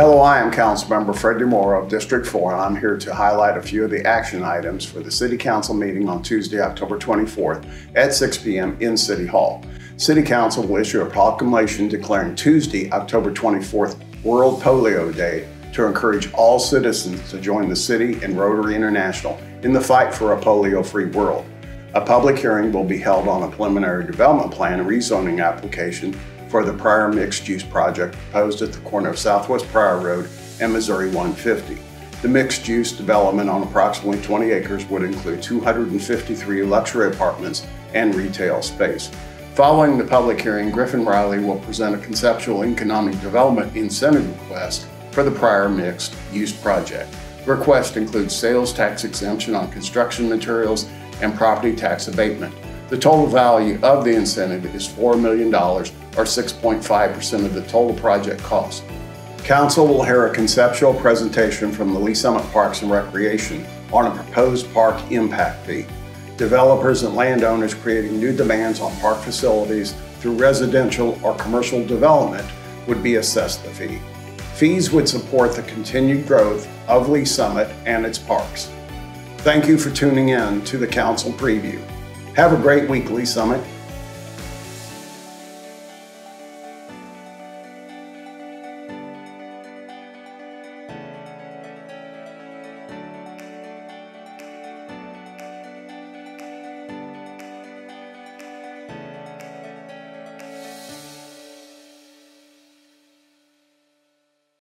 Hello, I am Councilmember Fred DeMoro of District 4, and I'm here to highlight a few of the action items for the City Council meeting on Tuesday, October 24th at 6 p.m. in City Hall. City Council will issue a proclamation declaring Tuesday, October 24th, World Polio Day to encourage all citizens to join the city and Rotary International in the fight for a polio-free world. A public hearing will be held on a preliminary development plan and rezoning application for the Pryor Mixed Use Project proposed at the corner of Southwest Pryor Road and Missouri 150. The mixed use development on approximately 20 acres would include 253 luxury apartments and retail space. Following the public hearing, Griffin Riley will present a conceptual economic development incentive request for the Pryor Mixed Use Project. The request includes sales tax exemption on construction materials and property tax abatement. The total value of the incentive is $4 million, or 6.5% of the total project cost. Council will hear a conceptual presentation from the Lee's Summit Parks and Recreation on a proposed park impact fee. Developers and landowners creating new demands on park facilities through residential or commercial development would be assessed the fee. Fees would support the continued growth of Lee's Summit and its parks. Thank you for tuning in to the council preview. Have a great week, Lee's Summit.